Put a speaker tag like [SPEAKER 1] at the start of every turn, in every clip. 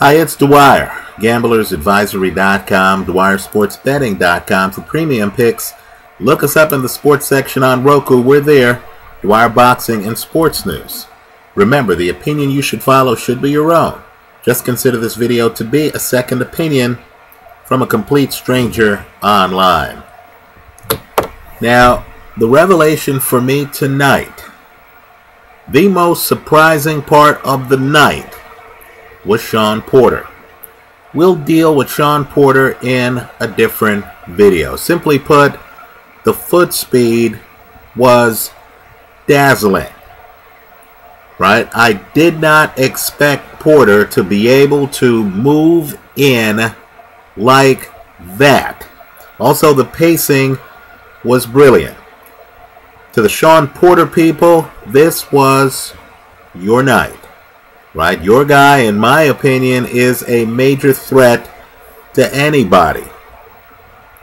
[SPEAKER 1] Hi, it's Dwyer. GamblersAdvisory.com, DwyerSportsBetting.com for premium picks. Look us up in the sports section on Roku. We're there. Dwyer Boxing and Sports News. Remember, the opinion you should follow should be your own. Just consider this video to be a second opinion from a complete stranger online. Now, the revelation for me tonight, the most surprising part of the night was Shawn Porter. We'll deal with Shawn Porter in a different video. Simply put, the foot speed was dazzling. Right? I did not expect Porter to be able to move in like that. Also, the pacing was brilliant. To the Shawn Porter people, this was your night. Right? Your guy, in my opinion, is a major threat to anybody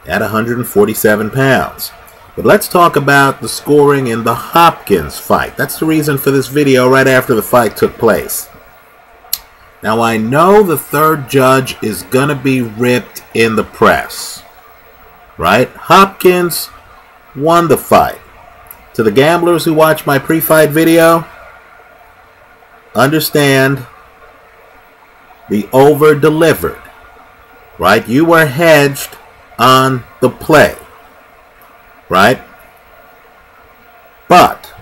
[SPEAKER 1] at 147 pounds. But let's talk about the scoring in the Hopkins fight. That's the reason for this video right after the fight took place. Now I know the third judge is going to be ripped in the press. Right? Hopkins won the fight. To the gamblers who watch my pre-fight video, understand the over-delivered. Right? You were hedged on the play. Right? But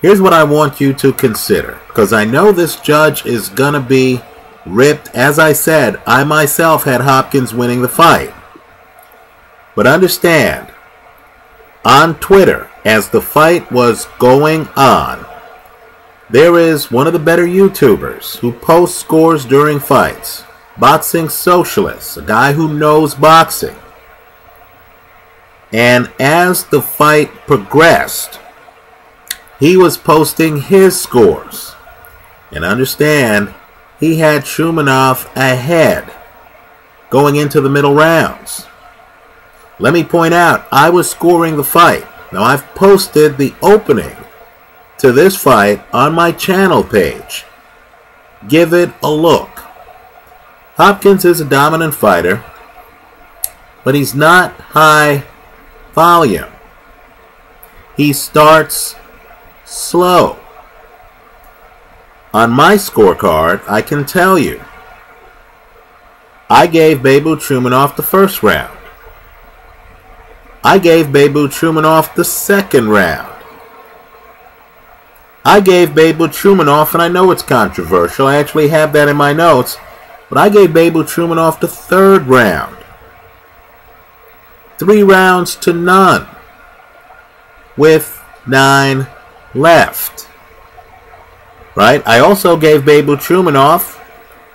[SPEAKER 1] here's what I want you to consider because I know this judge is going to be ripped. As I said, I myself had Hopkins winning the fight. But understand, on Twitter, as the fight was going on, there is one of the better YouTubers who posts scores during fights. Boxing Socialist, a guy who knows boxing. And as the fight progressed, he was posting his scores. And understand, he had Shumenov ahead going into the middle rounds. Let me point out, I was scoring the fight. Now I've posted the opening to this fight on my channel page. Give it a look. Hopkins is a dominant fighter, but he's not high volume. He starts slow. On my scorecard, I can tell you, I gave Beibut Shumenov the first round. I gave Beibut Shumenov the second round. I gave Beibut Shumenov, and I know it's controversial, I actually have that in my notes, but I gave Beibut Shumenov the third round. Three rounds to none. With nine left. Right? I also gave Beibut Shumenov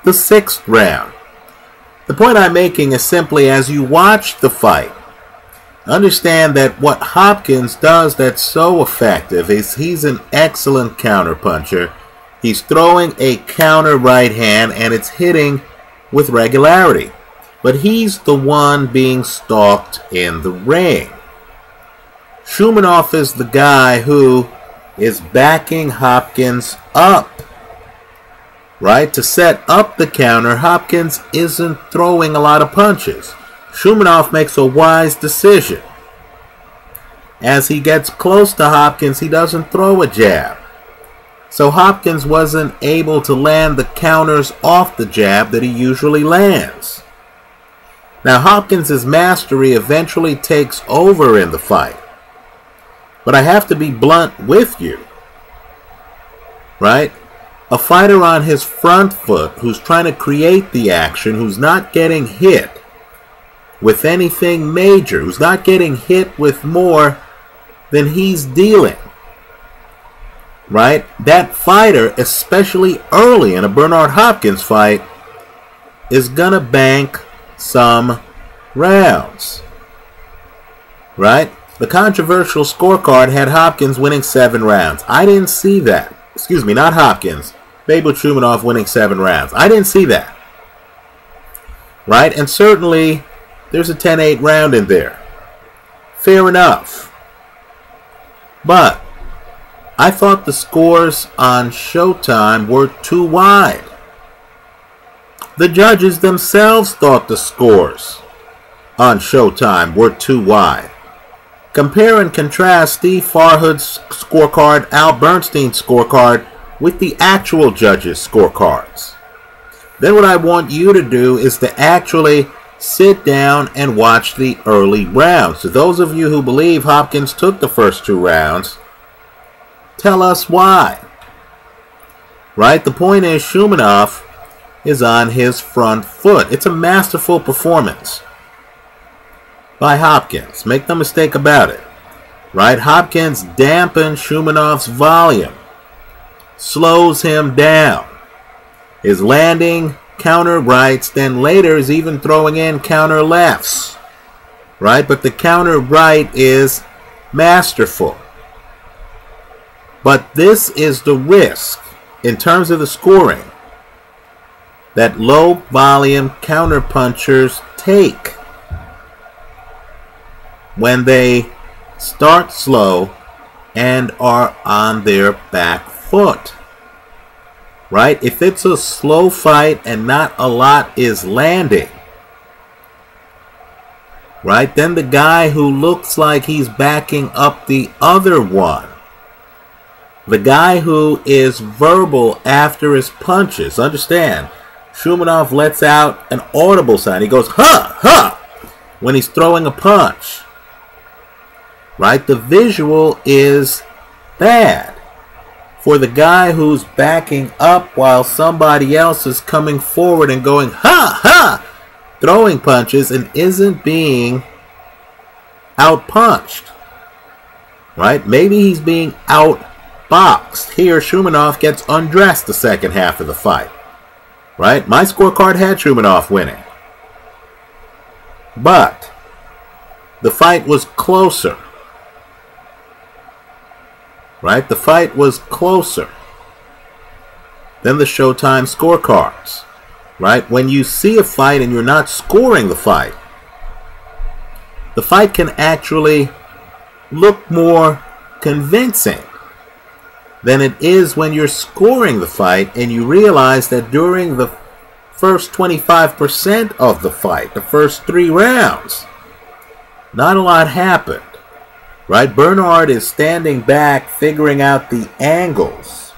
[SPEAKER 1] the sixth round. The point I'm making is simply as you watch the fight, understand that what Hopkins does that's so effective is he's an excellent counterpuncher. He's throwing a counter right hand and it's hitting with regularity. But he's the one being stalked in the ring. Shumenov is the guy who is backing Hopkins up. Right? To set up the counter, Hopkins isn't throwing a lot of punches. Shumenov makes a wise decision. As he gets close to Hopkins, he doesn't throw a jab. So Hopkins wasn't able to land the counters off the jab that he usually lands. Now Hopkins' mastery eventually takes over in the fight. But I have to be blunt with you. Right? A fighter on his front foot who's trying to create the action, who's not getting hit, with anything major, who's not getting hit with more than he's dealing. Right? That fighter, especially early in a Bernard Hopkins fight, is going to bank some rounds. Right? The controversial scorecard had Hopkins winning seven rounds. I didn't see that. Excuse me, not Hopkins. Beibut Shumenov winning seven rounds. I didn't see that. Right? And certainly there's a 10-8 round in there. Fair enough. But I thought the scores on Showtime were too wide. The judges themselves thought the scores on Showtime were too wide. Compare and contrast Steve Farhood's scorecard, Al Bernstein's scorecard, with the actual judges' scorecards. Then what I want you to do is to actually sit down and watch the early rounds. To those of you who believe Hopkins took the first two rounds, tell us why. Right? The point is, Shumenov is on his front foot. It's a masterful performance by Hopkins. Make no mistake about it. Right? Hopkins dampens Shumenov's volume, slows him down. His landing counter rights, then later is even throwing in counter lefts. Right? But the counter right is masterful. But this is the risk in terms of the scoring that low volume counterpunchers take when they start slow and are on their back foot. Right? If it's a slow fight and not a lot is landing, right? Then the guy who looks like he's backing up the other one, the guy who is verbal after his punches, understand, Shumenov lets out an audible sound. He goes, huh, huh, when he's throwing a punch. Right? The visual is bad. For the guy who's backing up while somebody else is coming forward and going, ha, ha, throwing punches and isn't being outpunched. Right? Maybe he's being outboxed. Here, Shumenov gets undressed the second half of the fight. Right? My scorecard had Shumenov winning. But the fight was closer. Right? The fight was closer than the Showtime scorecards. Right? When you see a fight and you're not scoring the fight, the fight can actually look more convincing than it is when you're scoring the fight and you realize that during the first 25% of the fight, the first three rounds, not a lot happened. Right? Bernard is standing back, figuring out the angles.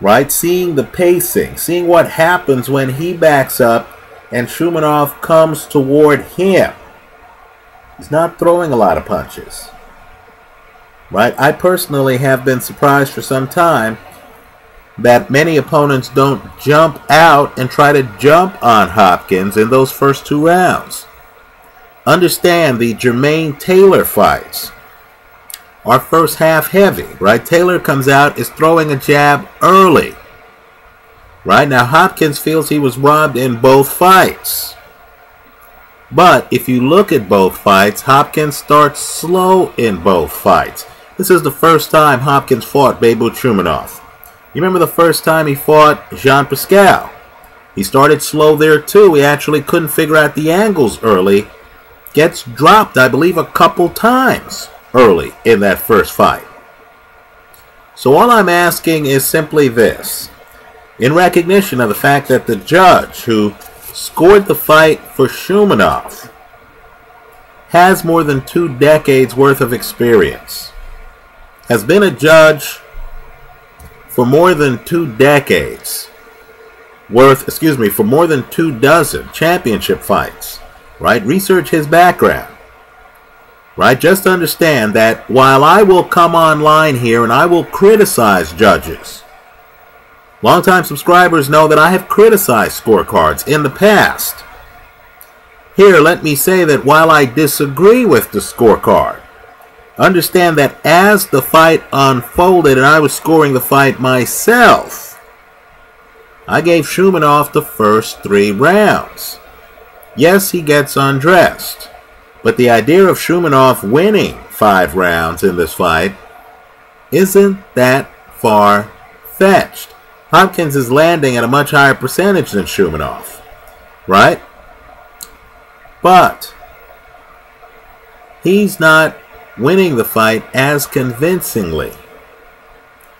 [SPEAKER 1] Right? Seeing the pacing, seeing what happens when he backs up and Shumenov comes toward him. He's not throwing a lot of punches right? I personally have been surprised for some time that many opponents don't jump out and try to jump on Hopkins in those first two rounds. Understand the Jermaine Taylor fights are first half heavy, right? Taylor comes out, is throwing a jab early. Right now, Hopkins feels he was robbed in both fights. But if you look at both fights, Hopkins starts slow in both fights. This is the first time Hopkins fought Beibut Shumenov. You remember the first time he fought Jean Pascal? He started slow there too. He actually couldn't figure out the angles early. Gets dropped, I believe, a couple times early in that first fight. So all I'm asking is simply this. In recognition of the fact that the judge who scored the fight for Shumenov has more than two decades worth of experience has been a judge for more than two decades worth excuse me for more than two dozen championship fights right research his background right? Just understand that while i will come online here and i will criticize judges longtime subscribers know that i have criticized scorecards in the past. Here let me say that while i disagree with the scorecard Understand that as the fight unfolded and I was scoring the fight myself, I gave Shumenov the first three rounds. Yes, he gets undressed, but the idea of Shumenov winning five rounds in this fight isn't that far fetched. Hopkins is landing at a much higher percentage than Shumenov, right? But he's not winning the fight as convincingly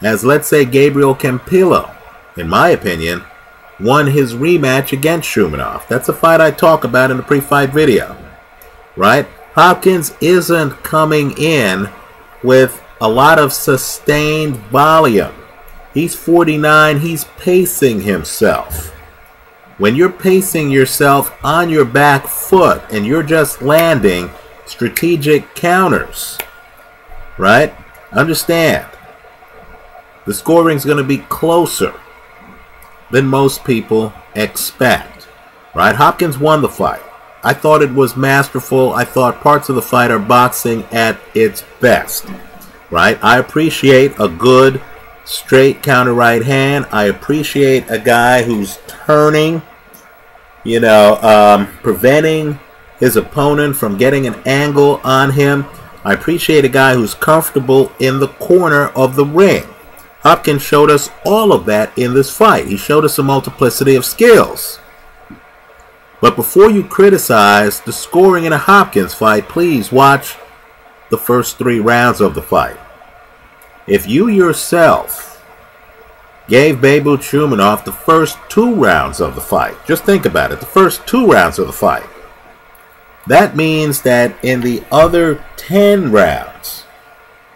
[SPEAKER 1] as, let's say, Gabriel Campillo, in my opinion, won his rematch against Shumenov. That's a fight I talk about in the pre-fight video. Right? Hopkins isn't coming in with a lot of sustained volume. He's 49, he's pacing himself. When you're pacing yourself on your back foot and you're just landing strategic counters, right? Understand, the scoring's going to be closer than most people expect, right? Hopkins won the fight. I thought it was masterful. I thought parts of the fight are boxing at its best, right? I appreciate a good straight counter right hand. I appreciate a guy who's turning, you know, um, preventing his opponent from getting an angle on him. I appreciate a guy who's comfortable in the corner of the ring. Hopkins showed us all of that in this fight. He showed us a multiplicity of skills. But before you criticize the scoring in a Hopkins fight, please watch the first three rounds of the fight. If you yourself gave Beibut Shumenov the first two rounds of the fight, just think about it, the first two rounds of the fight, that means that in the other 10 rounds,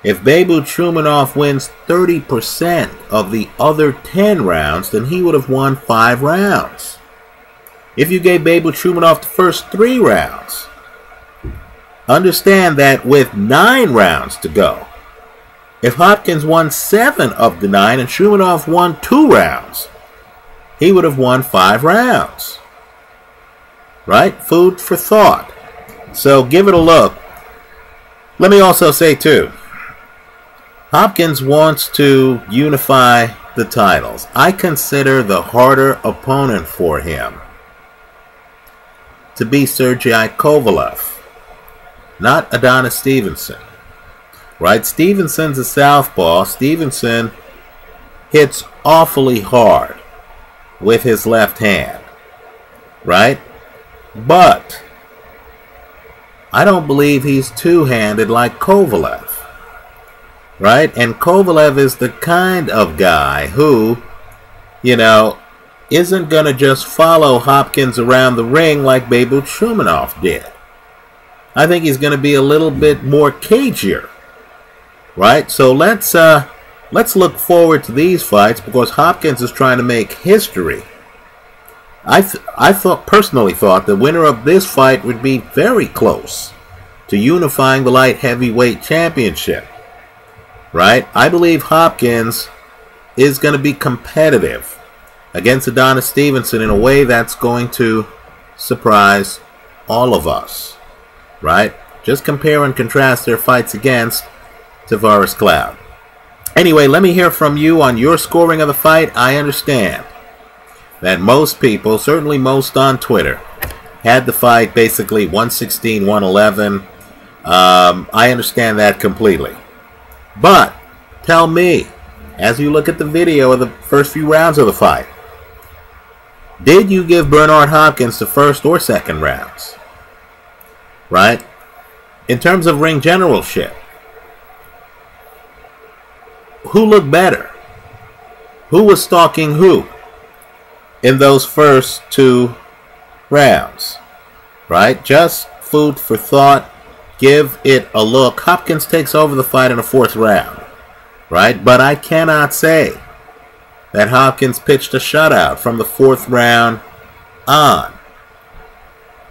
[SPEAKER 1] if Beibut Shumenov wins 30% of the other 10 rounds, then he would have won 5 rounds. If you gave Beibut Shumenov the first 3 rounds, understand that with 9 rounds to go, if Hopkins won 7 of the 9 and Shumenov won 2 rounds, he would have won 5 rounds. Right? Food for thought. So give it a look. Let me also say, too, Hopkins wants to unify the titles. I consider the harder opponent for him to be Sergey Kovalev, not Adonis Stevenson right? Stevenson's a southpaw. Stevenson hits awfully hard with his left hand, right? But I don't believe he's two-handed like Kovalev, right? And Kovalev is the kind of guy who, you know, isn't going to just follow Hopkins around the ring like Beibut Shumenov did. I think he's going to be a little bit more cagier right? So let's uh, let's look forward to these fights because Hopkins is trying to make history. I th I thought personally thought the winner of this fight would be very close to unifying the light heavyweight championship. Right? I believe Hopkins is going to be competitive against Adonis Stevenson in a way that's going to surprise all of us. Right? Just compare and contrast their fights against Tavoris Cloud. Anyway, let me hear from you on your scoring of the fight. I understand that most people, certainly most on Twitter, had the fight basically 116 111. Um, I understand that completely. But tell me, as you look at the video of the first few rounds of the fight, did you give Bernard Hopkins the first or second rounds? Right? In terms of ring generalship, who looked better? Who was stalking who in those first two rounds? Right? Just food for thought. Give it a look. Hopkins takes over the fight in the fourth round. Right? But I cannot say that Hopkins pitched a shutout from the fourth round on.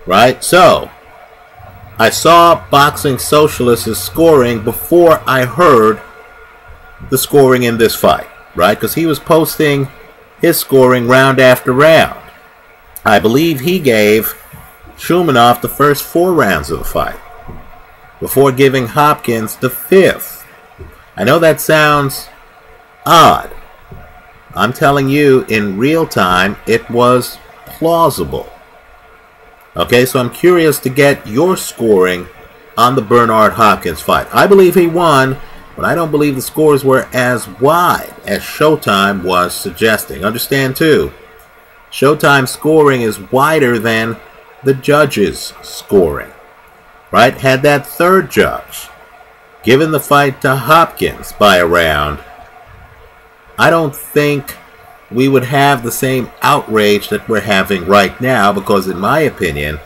[SPEAKER 1] Right? So, I saw Boxing Socialist's scoring before I heard the scoring in this fight, right? Because he was posting his scoring round after round. I believe he gave Shumenov the first four rounds of the fight before giving Hopkins the fifth. I know that sounds odd. I'm telling you, in real time, it was plausible. Okay, so I'm curious to get your scoring on the Bernard Hopkins fight. I believe he won but I don't believe the scores were as wide as Showtime was suggesting. Understand too, Showtime scoring is wider than the judges' scoring. Right? Had that third judge given the fight to Hopkins by a round, I don't think we would have the same outrage that we're having right now because, in my opinion,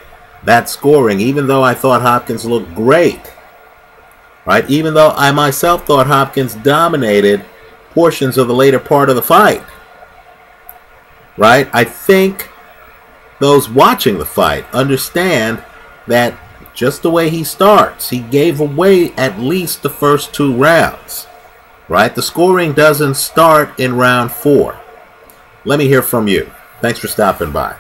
[SPEAKER 1] that scoring, even though I thought Hopkins looked great, right, even though I myself thought Hopkins dominated portions of the later part of the fight, right, I think those watching the fight understand that just the way he starts, he gave away at least the first two rounds. Right? The scoring doesn't start in round four. Let me hear from you. Thanks for stopping by.